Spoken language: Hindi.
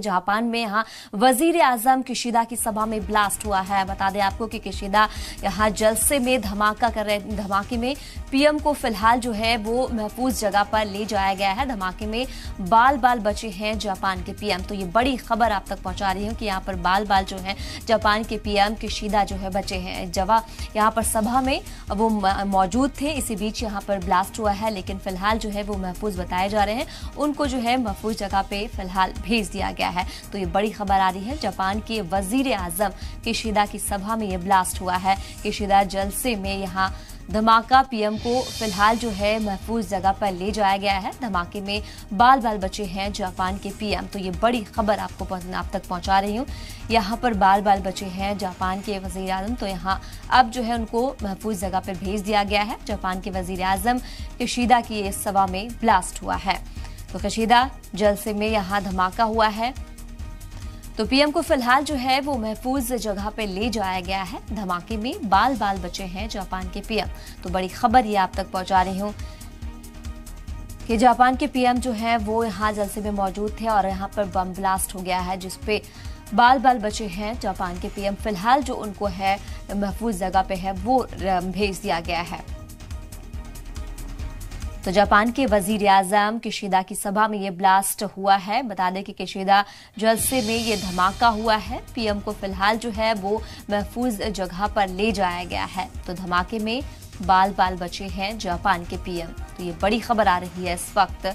जापान में यहाँ वज़ीर आज़म किशिदा की सभा में ब्लास्ट हुआ है। बता दें आपको कि किशिदा यहाँ जलसे में धमाका कर रहे धमाके में पीएम को फ़िलहाल जो है वो महफूज जगह पर ले जाया गया है। धमाके में बाल बाल बचे हैं जापान के पीएम। तो ये बड़ी खबर आप तक पहुँचा रही हूँ कि यहाँ पर बाल बाल जो है, जापान के पीएम किशिदा जो है बचे हैं। जवा यहाँ पर सभा में वो मौजूद थे। इसी बीच यहाँ पर ब्लास्ट हुआ है, लेकिन फ़िलहाल जो है वो महफूज बताए जा रहे हैं। उनको जो है महफूज जगह पे फ़िलहाल भेज दिया गया है। तो ये बड़ी खबर आ रही है, जापान के वज़ीर आज़म किशिदा की सभा में ये ब्लास्ट हुआ है। किशिदा जलसे में यहाँ धमाका पीएम को फ़िलहाल जो है महफूज जगह पर ले जाया गया है। धमाके में बाल बाल बचे हैं जापान के पीएम। तो ये बड़ी खबर आपको आप तक पहुँचा रही हूँ। यहाँ पर बाल बाल बचे हैं जापान के वज़ीर आज़म तो यहाँ अब जो है उनको महफूज जगह पर भेज दिया गया है। जापान के वज़ीर आज़म किशीदा की इस सभा में ब्लास्ट हुआ है। तो कशीदा जलसे में यहाँ धमाका हुआ है। तो पीएम को फ़िलहाल जो है वो महफूज जगह पे ले जाया गया है। धमाके में बाल बाल बचे हैं जापान के पीएम। तो बड़ी खबर ये आप तक पहुँचा रही हूँ कि जापान के पीएम जो है वो यहाँ जलसे में मौजूद थे और यहाँ पर बम ब्लास्ट हो गया है जिसपे बाल बाल बचे हैं जापान के पीएम। फ़िलहाल जो उनको है, महफूज जगह पे है, वो भेज दिया गया है। तो जापान के वज़ीर आज़म किशिदा की सभा में ये ब्लास्ट हुआ है। बता दें कि किशिदा जलसे में ये धमाका हुआ है। पीएम को फ़िलहाल जो है वो महफूज जगह पर ले जाया गया है। तो धमाके में बाल बाल बचे हैं जापान के पीएम। तो ये बड़ी खबर आ रही है इस वक्त।